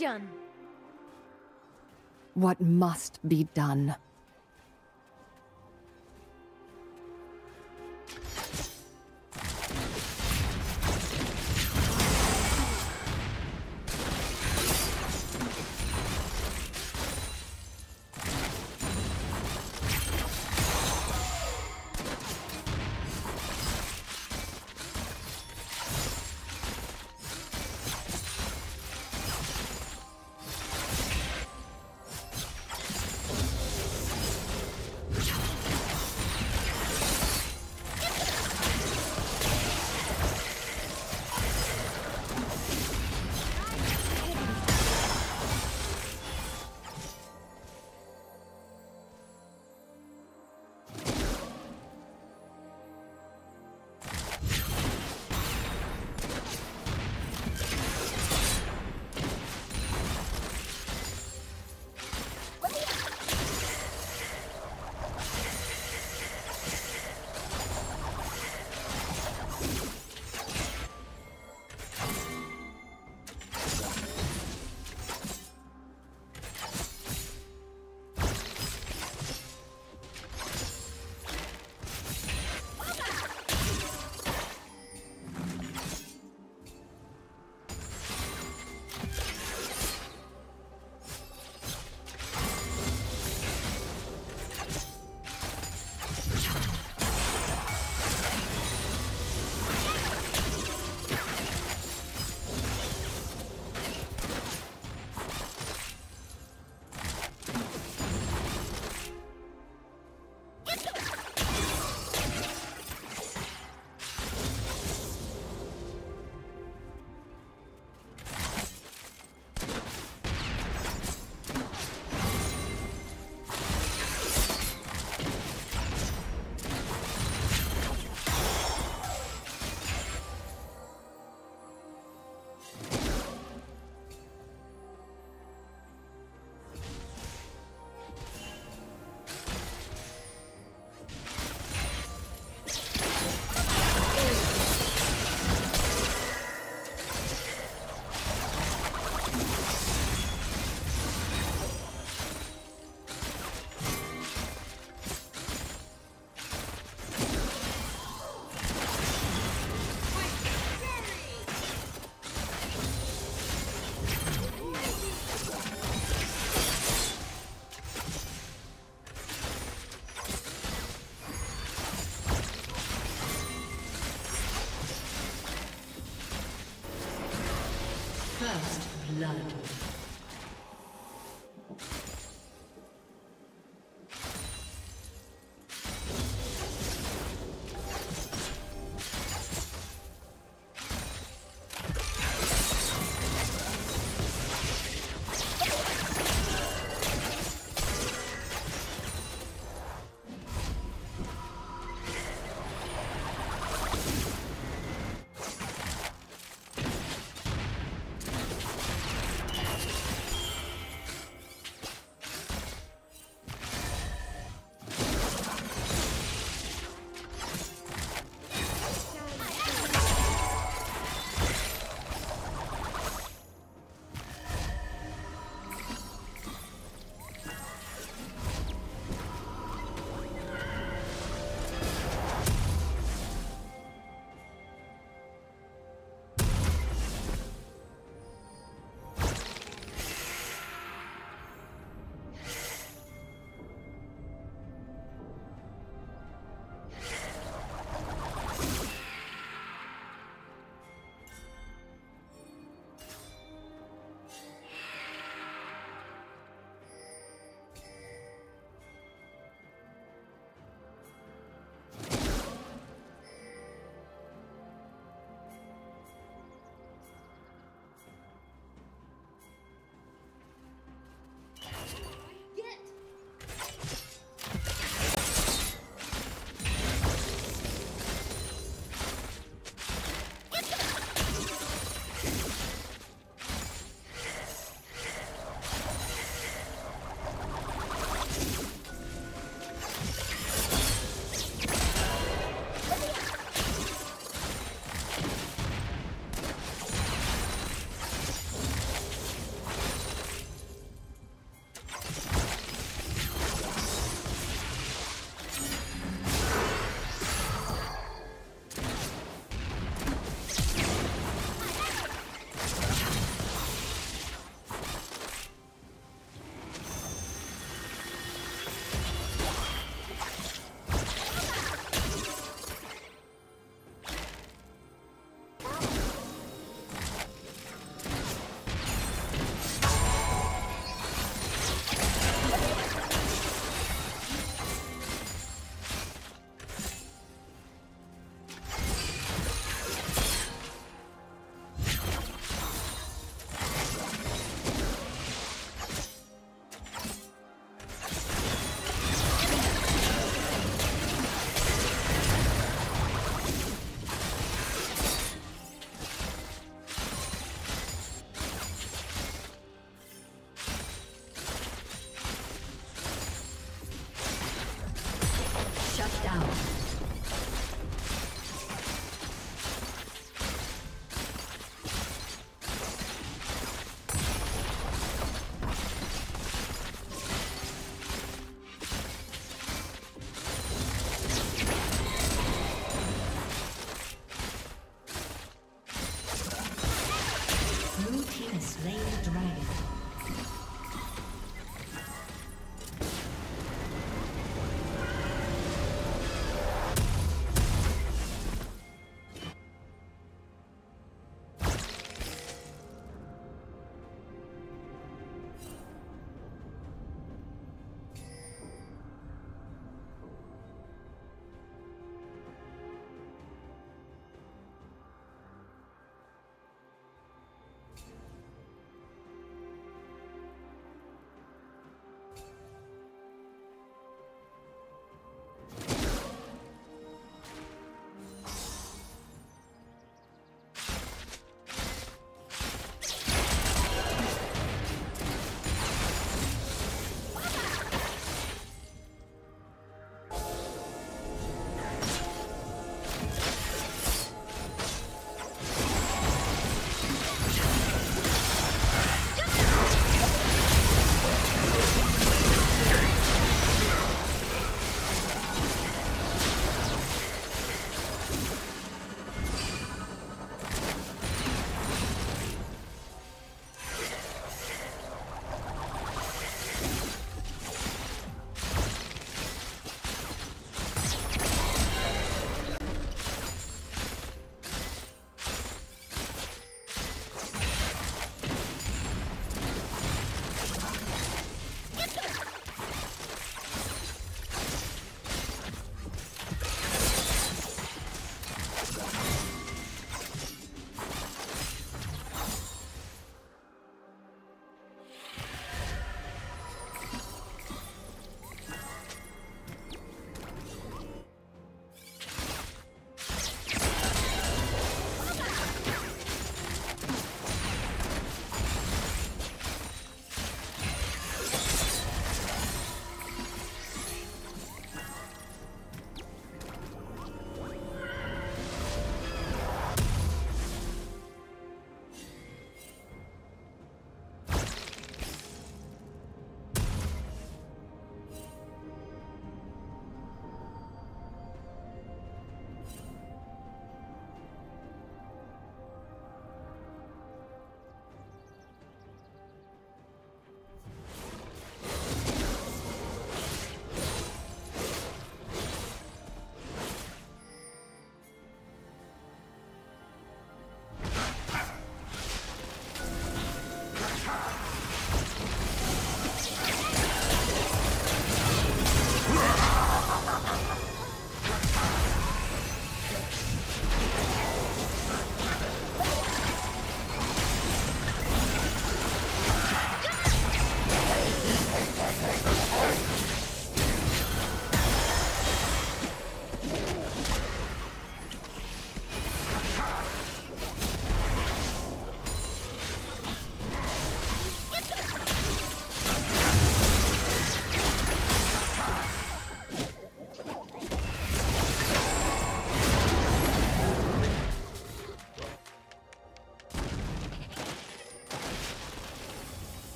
vision! What must be done? First blood.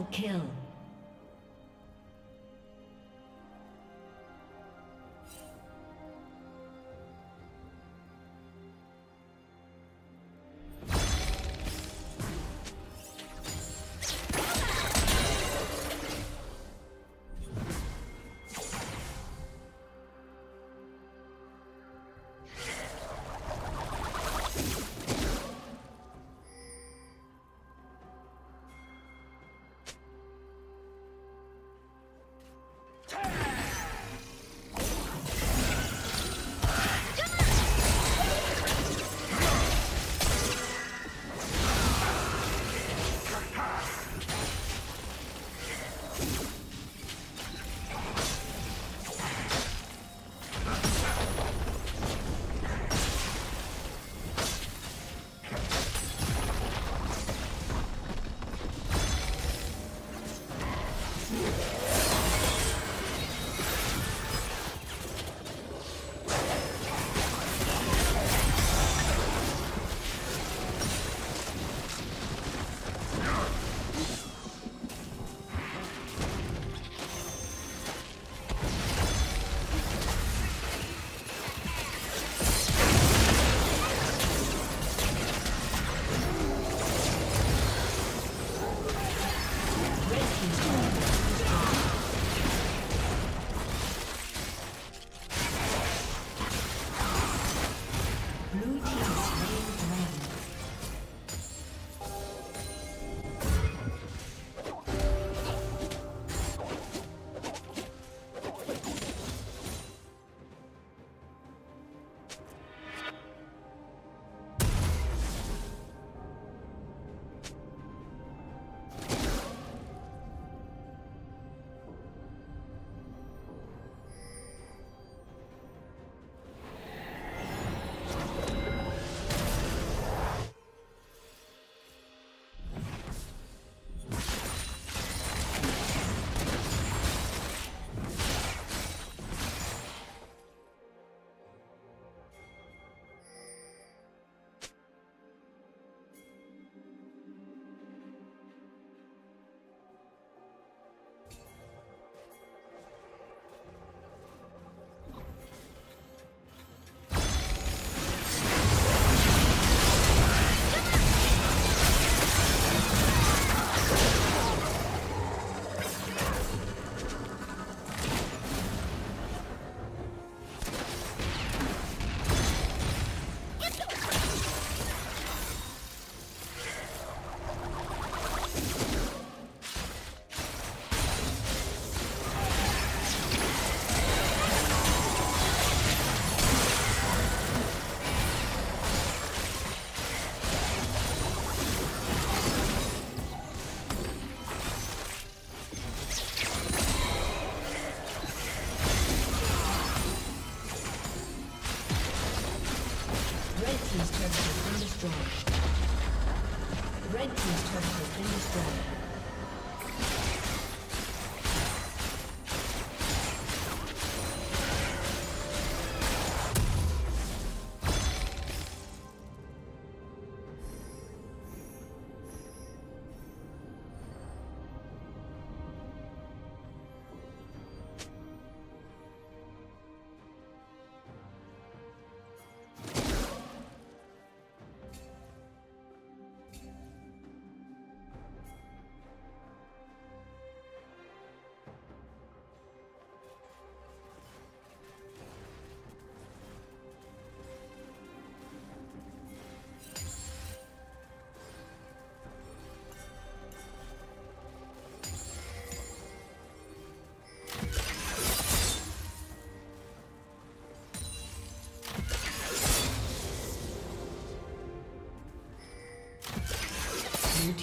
Double kill.